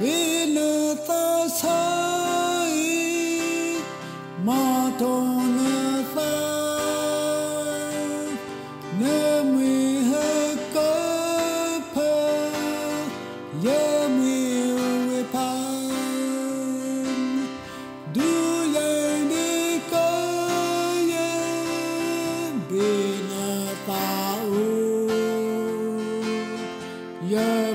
bên ta sai mà thôn ta nơ mi hơ cơ phơ yơ mi we pa du đi cơ yơ bên ta u yơ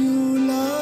you love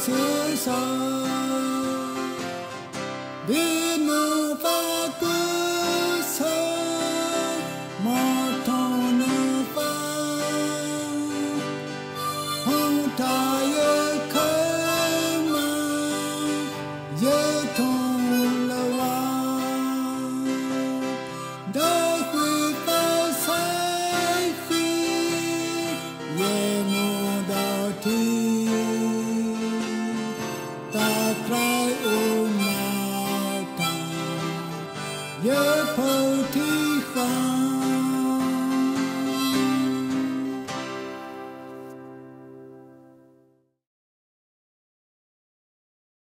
season. Bid mo Yeah.